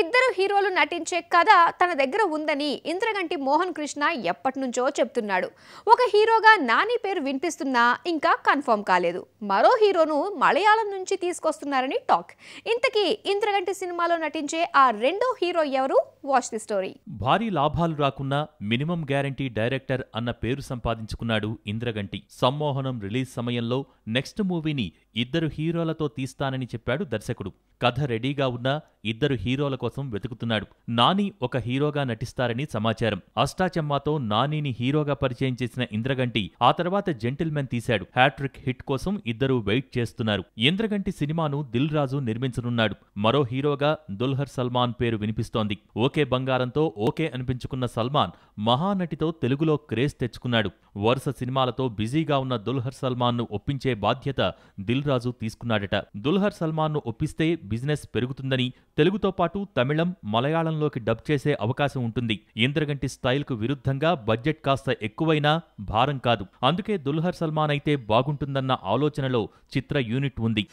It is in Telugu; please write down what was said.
ఇద్దరు హీరోలు నటించే కథ తన దగ్గర ఉందని ఇంద్రగంటి మోహన్ కృష్ణ ఎప్పటి నుంచో చెప్తున్నాడు. ఒక హీరోగా నాని పేరు వినిపిస్తున్నా ఇంకా కన్ఫర్మ్ కాలేదు. మరో హీరోను మలయాళం నుంచి తీసుకొస్తున్నారని టాక్. ఇంతకీ ఇంద్రగంటి సినిమాలో నటించే ఆ రెండో హీరో ఎవరు? వాచ్ ది స్టోరీ భారీ లాభాలు రాకున్నా మినిమం గ్యారంటీ డైరెక్టర్ అన్న పేరు సంపాదించుకున్నాడు ఇంద్రగంటి. సమ్మోహనం రిలీజ్ సమయంలో నెక్స్ట్ మూవీని ఇద్దరు హీరోలతో తీస్తానని చెప్పాడు దర్శకుడు. కథ రెడీగా ఉన్నా ఇద్దరు హీరోల కోసం వెతుకుతున్నాడు. నాని ఒక హీరోగా నటిస్తారని సమాచారం. అష్టాచెమ్మాతో నానిని హీరోగా పరిచయం చేసిన ఇంద్రగంటి ఆ తర్వాత జెంటిల్మెన్ తీశాడు. హ్యాట్రిక్ హిట్ కోసం ఇద్దరు వెయిట్ చేస్తున్నారు. ఇంద్రగంటి సినిమాను దిల్ రాజు నిర్మించనున్నాడు. మరో హీరోగా దుల్హర్ సల్మాన్ పేరు వినిపిస్తోంది. ఓకే బంగారంతో ఓకే అనిపించుకున్న సల్మాన్ మహానటితో తెలుగులో క్రేజ్ తెచ్చుకున్నాడు. వరుస సినిమాలతో బిజీగా ఉన్న దుల్హర్ సల్మాన్ను ఒప్పించే బాధ్యత దిల్ రాజు తీసుకున్నాడట. దుల్హర్ సల్మాన్ను ఒప్పిస్తే బిజినెస్ పెరుగుతుందని తెలుగుతో పాటు తమిళం మలయాళంలోకి డబ్ చేసే అవకాశం ఉంటుంది. ఇంద్రగంటి స్టైల్కు విరుద్ధంగా బడ్జెట్ కాస్త ఎక్కువైనా భారం కాదు. అందుకే దుల్హర్ సల్మాన్ అయితే బాగుంటుందన్న ఆలోచనలో చిత్ర యూనిట్ ఉంది.